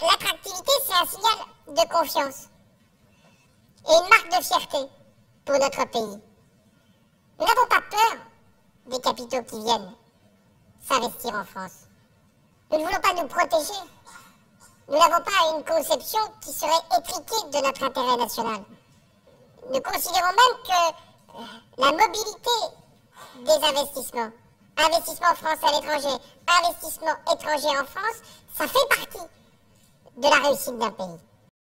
L'attractivité, c'est un signal de confiance et une marque de fierté pour notre pays. Nous n'avons pas peur des capitaux qui viennent s'investir en France. Nous ne voulons pas nous protéger. Nous n'avons pas une conception qui serait étriquée de notre intérêt national. Nous considérons même que euh, la mobilité des investissements, investissement France à l'étranger, investissement étranger en France, ça fait partie de la réussite d'un pays.